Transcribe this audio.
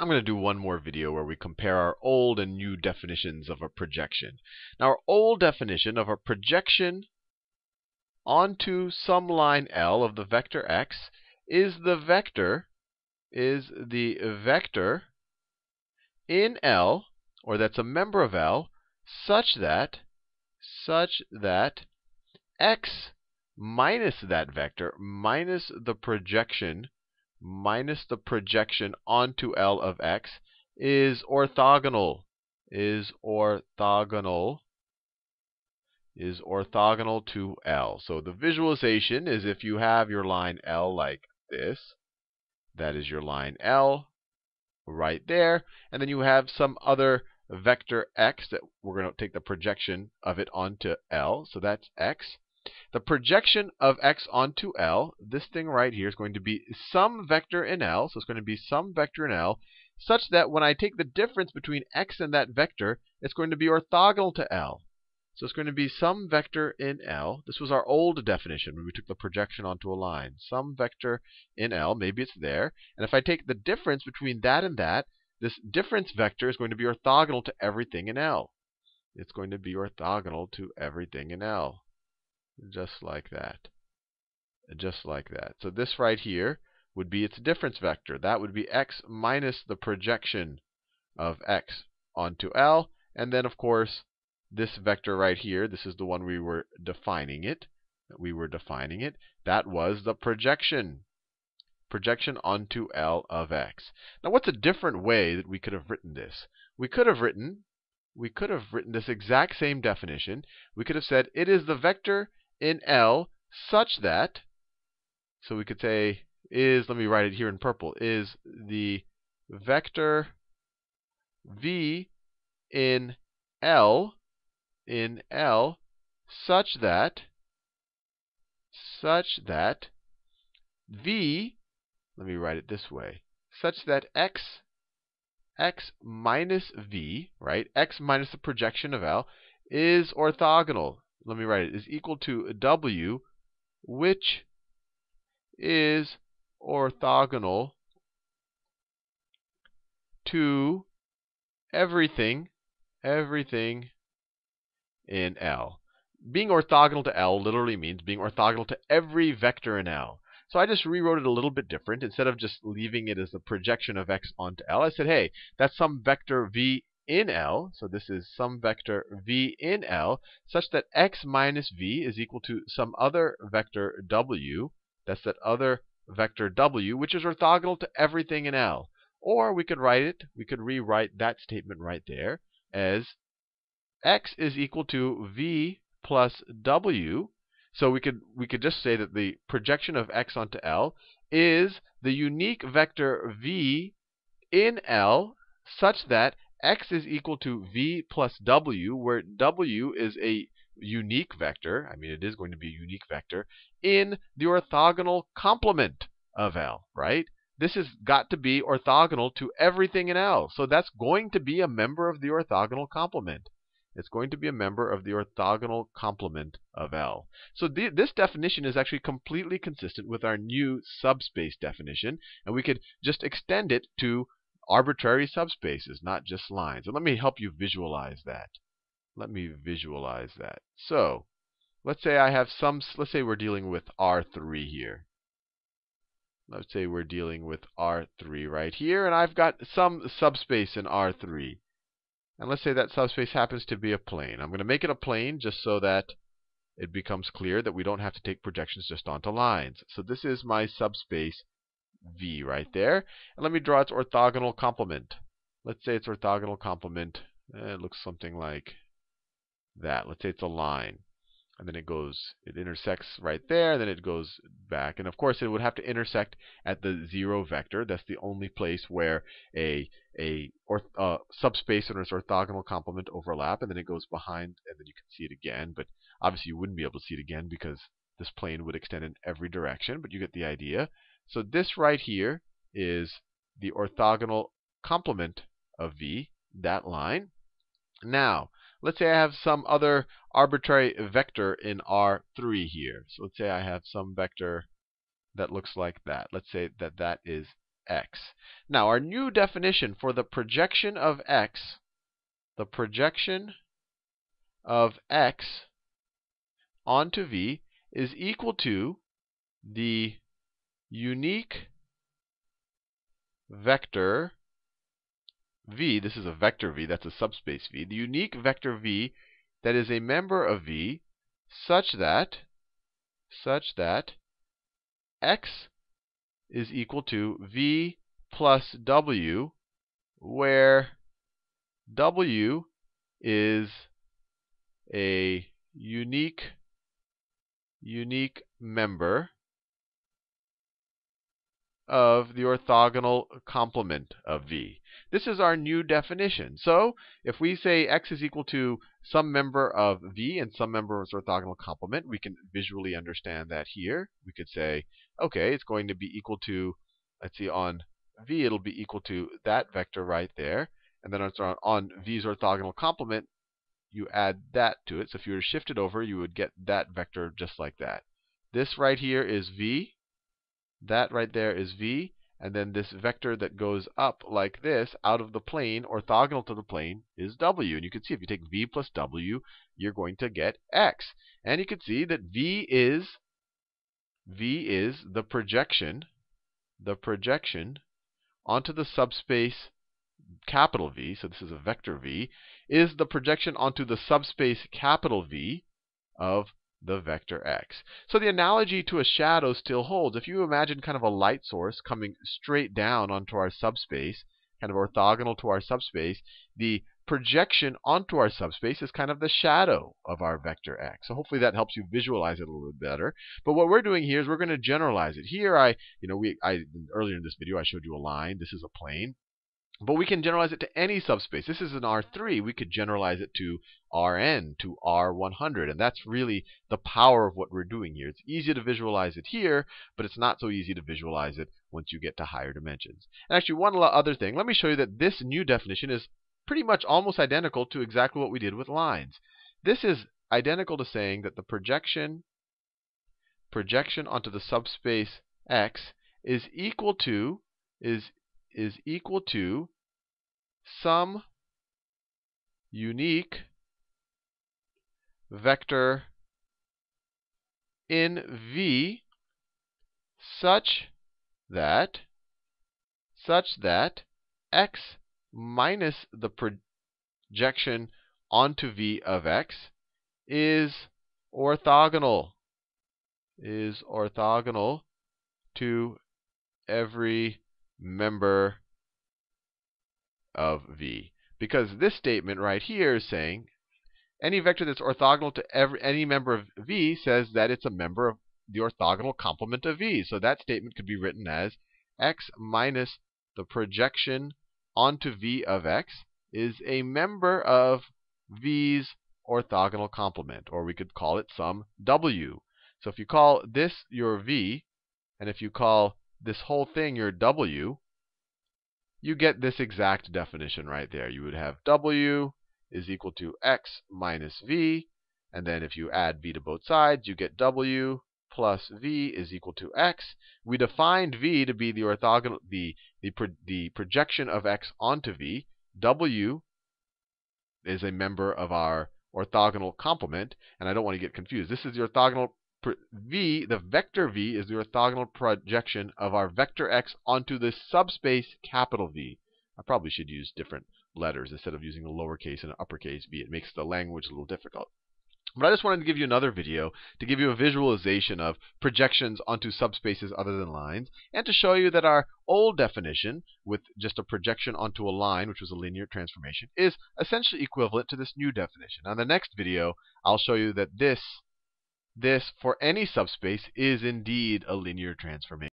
I'm going to do one more video where we compare our old and new definitions of a projection. Now, our old definition of a projection onto some line L of the vector x is the vector is the vector in L, or that's a member of L, such that such that x minus that vector minus the projection minus the projection onto L of x is orthogonal is orthogonal is orthogonal to L. So the visualization is if you have your line L like this, that is your line L right there, and then you have some other vector x that we're going to take the projection of it onto L, so that's x. The projection of x onto L, this thing right here is going to be some vector in L, so it's going to be some vector in L, such that when I take the difference between x and that vector, it's going to be orthogonal to L. So it's going to be some vector in L. This was our old definition when we took the projection onto a line. Some vector in L, maybe it's there. And if I take the difference between that and that, this difference vector is going to be orthogonal to everything in L. It's going to be orthogonal to everything in L. Just like that. Just like that. So this right here would be its difference vector. That would be x minus the projection of x onto L. And then, of course, this vector right here, this is the one we were defining it. We were defining it. That was the projection. Projection onto L of x. Now, what's a different way that we could have written this? We could have written, we could have written this exact same definition. We could have said it is the vector in L such that, so we could say is, let me write it here in purple, is the vector v in L in L such that such that v let me write it this way such that x x minus v, right? x minus the projection of L is orthogonal. Let me write it is equal to w which is orthogonal to everything everything in L. Being orthogonal to L literally means being orthogonal to every vector in L. So I just rewrote it a little bit different. Instead of just leaving it as the projection of x onto L, I said, hey, that's some vector v in L. So this is some vector v in L such that x minus v is equal to some other vector w. That's that other vector w, which is orthogonal to everything in L. Or we could write it, we could rewrite that statement right there as x is equal to v plus w. So we could we could just say that the projection of x onto L is the unique vector v in L such that x is equal to v plus w, where w is a unique vector. I mean, it is going to be a unique vector in the orthogonal complement of L, right? This has got to be orthogonal to everything in L. So that's going to be a member of the orthogonal complement. It's going to be a member of the orthogonal complement of L. So th this definition is actually completely consistent with our new subspace definition, and we could just extend it to arbitrary subspaces, not just lines. And let me help you visualize that. Let me visualize that. So, let's say I have some, let's say we're dealing with R3 here. Let's say we're dealing with R3 right here, and I've got some subspace in R3. And let's say that subspace happens to be a plane. I'm going to make it a plane just so that it becomes clear that we don't have to take projections just onto lines. So this is my subspace V right there. And let me draw its orthogonal complement. Let's say its orthogonal complement, eh, it looks something like that. Let's say it's a line and then it goes, it intersects right there, then it goes back. And of course, it would have to intersect at the zero vector. That's the only place where a a orth, uh, subspace and its orthogonal complement overlap, and then it goes behind, and then you can see it again. But obviously, you wouldn't be able to see it again because this plane would extend in every direction. But you get the idea. So this right here is the orthogonal complement of V, that line. Now, let's say I have some other arbitrary vector in R3 here. So let's say I have some vector that looks like that. Let's say that that is x. Now, our new definition for the projection of x, the projection of x onto v is equal to the unique vector v, this is a vector v, that's a subspace v, the unique vector v that is a member of v such that such that x is equal to v plus w, where w is a unique unique member of the orthogonal complement of v. This is our new definition. So if we say x is equal to some member of v and some member of its orthogonal complement, we can visually understand that here. We could say, okay, it's going to be equal to, let's see, on v it'll be equal to that vector right there. And then on, v's orthogonal complement, you add that to it. So if you were to shift it over, you would get that vector just like that. This right here is v. That right there is v. And then this vector that goes up like this out of the plane, orthogonal to the plane, is w. And you can see if you take v plus w, you're going to get x. And you can see that v is v is the projection, the projection onto the subspace capital V, so this is a vector V, is the projection onto the subspace capital V of the vector x. So the analogy to a shadow still holds. If you imagine kind of a light source coming straight down onto our subspace, kind of orthogonal to our subspace, the projection onto our subspace is kind of the shadow of our vector x. So hopefully that helps you visualize it a little bit better. But what we're doing here is we're going to generalize it. Here I, you know, we I earlier in this video I showed you a line. This is a plane. But we can generalize it to any subspace. This is an R3. We could generalize it to Rn, to R100. And that's really the power of what we're doing here. It's easy to visualize it here, but it's not so easy to visualize it once you get to higher dimensions. And actually, one other thing. Let me show you that this new definition is pretty much almost identical to exactly what we did with lines. This is identical to saying that the projection projection onto the subspace X is equal to is is equal to some unique vector in V such that such that x minus the projection onto V of x is orthogonal is orthogonal to every member of V. Because this statement right here is saying any vector that's orthogonal to every, any member of V says that it's a member of the orthogonal complement of V. So that statement could be written as x minus the projection onto V of x is a member of V's orthogonal complement, or we could call it some W. So if you call this your V, and if you call this whole thing your w, you get this exact definition right there. You would have w is equal to x minus v, and then if you add v to both sides, you get w plus v is equal to x. We defined v to be the orthogonal the the, pro, the projection of x onto v. w is a member of our orthogonal complement, and I don't want to get confused. This is the orthogonal v, the vector v, is the orthogonal projection of our vector x onto the subspace capital V. I probably should use different letters instead of using a lowercase and an uppercase v. It makes the language a little difficult. But I just wanted to give you another video to give you a visualization of projections onto subspaces other than lines, and to show you that our old definition, with just a projection onto a line, which was a linear transformation, is essentially equivalent to this new definition. On the next video, I'll show you that this this, for any subspace, is indeed a linear transformation.